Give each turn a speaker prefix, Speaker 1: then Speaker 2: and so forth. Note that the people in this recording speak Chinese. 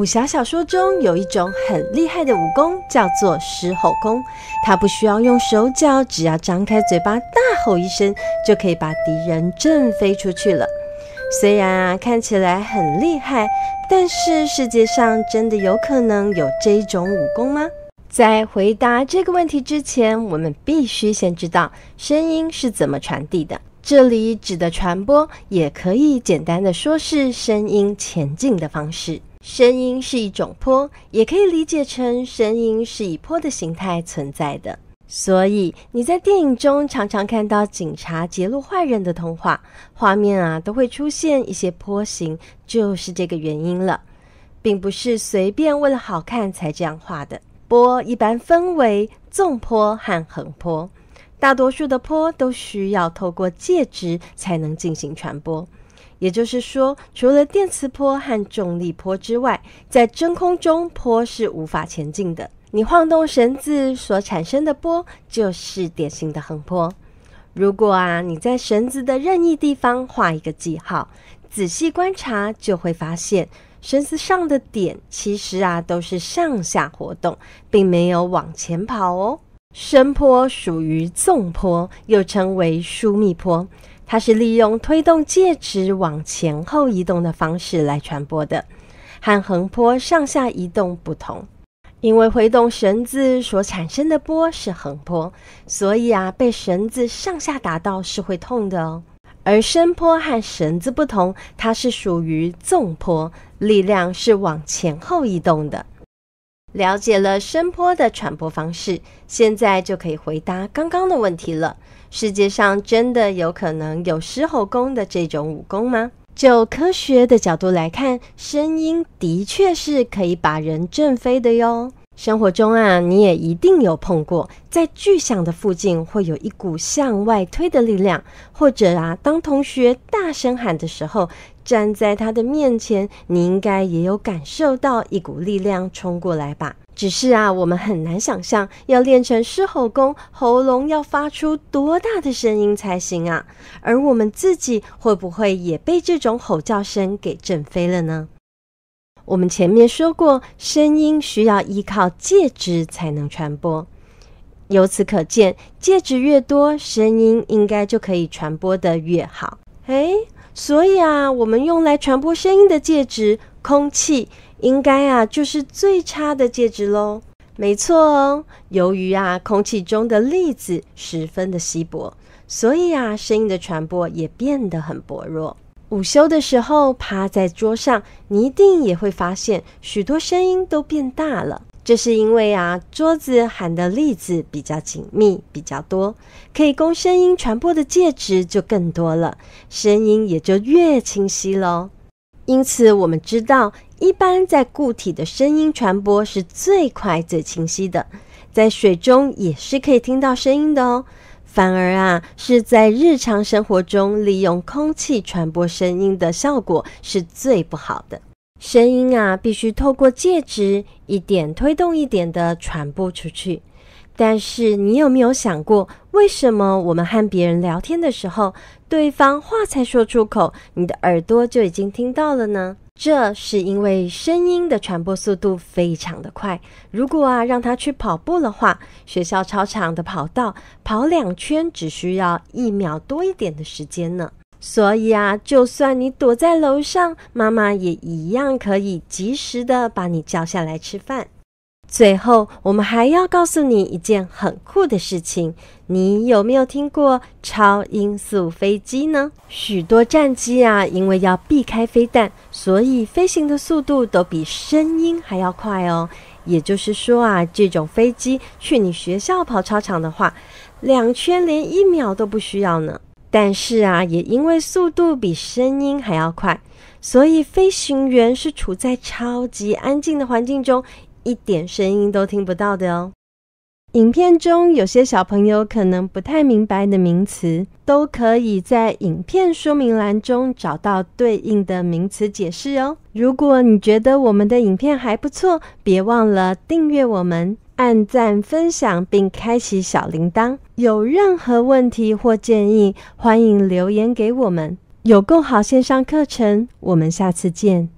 Speaker 1: 武侠小说中有一种很厉害的武功，叫做狮吼功。它不需要用手脚，只要张开嘴巴大吼一声，就可以把敌人震飞出去了。虽然啊看起来很厉害，但是世界上真的有可能有这种武功吗？在回答这个问题之前，我们必须先知道声音是怎么传递的。这里指的传播，也可以简单的说是声音前进的方式。声音是一种波，也可以理解成声音是以波的形态存在的。所以你在电影中常常看到警察揭露坏人的通话画面啊，都会出现一些波形，就是这个原因了，并不是随便为了好看才这样画的。波一般分为纵波和横波，大多数的波都需要透过介质才能进行传播。也就是说，除了电磁波和重力波之外，在真空中波是无法前进的。你晃动绳子所产生的波就是典型的横波。如果啊你在绳子的任意地方画一个记号，仔细观察就会发现。绳子上的点其实啊都是上下活动，并没有往前跑哦。声波属于纵波，又称为疏密波，它是利用推动介质往前后移动的方式来传播的，和横波上下移动不同。因为挥动绳子所产生的波是横波，所以啊被绳子上下打到是会痛的哦。而声波和绳子不同，它是属于纵波，力量是往前后移动的。了解了声波的传播方式，现在就可以回答刚刚的问题了：世界上真的有可能有狮吼功的这种武功吗？就科学的角度来看，声音的确是可以把人震飞的哟。生活中啊，你也一定有碰过，在巨响的附近会有一股向外推的力量，或者啊，当同学大声喊的时候，站在他的面前，你应该也有感受到一股力量冲过来吧？只是啊，我们很难想象要练成狮吼功，喉咙要发出多大的声音才行啊？而我们自己会不会也被这种吼叫声给震飞了呢？我们前面说过，声音需要依靠介质才能传播。由此可见，介质越多，声音应该就可以传播的越好。诶，所以啊，我们用来传播声音的介质——空气，应该啊就是最差的介质喽。没错哦，由于啊空气中的粒子十分的稀薄，所以啊声音的传播也变得很薄弱。午休的时候，趴在桌上，你一定也会发现许多声音都变大了。这是因为啊，桌子含的粒子比较紧密、比较多，可以供声音传播的介质就更多了，声音也就越清晰喽。因此，我们知道，一般在固体的声音传播是最快、最清晰的，在水中也是可以听到声音的哦。反而啊，是在日常生活中利用空气传播声音的效果是最不好的。声音啊，必须透过介质一点推动一点的传播出去。但是你有没有想过，为什么我们和别人聊天的时候，对方话才说出口，你的耳朵就已经听到了呢？这是因为声音的传播速度非常的快。如果啊让他去跑步的话，学校操场的跑道跑两圈只需要一秒多一点的时间呢。所以啊，就算你躲在楼上，妈妈也一样可以及时的把你叫下来吃饭。最后，我们还要告诉你一件很酷的事情：你有没有听过超音速飞机呢？许多战机啊，因为要避开飞弹，所以飞行的速度都比声音还要快哦。也就是说啊，这种飞机去你学校跑操场的话，两圈连一秒都不需要呢。但是啊，也因为速度比声音还要快，所以飞行员是处在超级安静的环境中。一点声音都听不到的哦。影片中有些小朋友可能不太明白的名词，都可以在影片说明栏中找到对应的名词解释哦。如果你觉得我们的影片还不错，别忘了订阅我们、按赞、分享，并开启小铃铛。有任何问题或建议，欢迎留言给我们。有更好线上课程，我们下次见。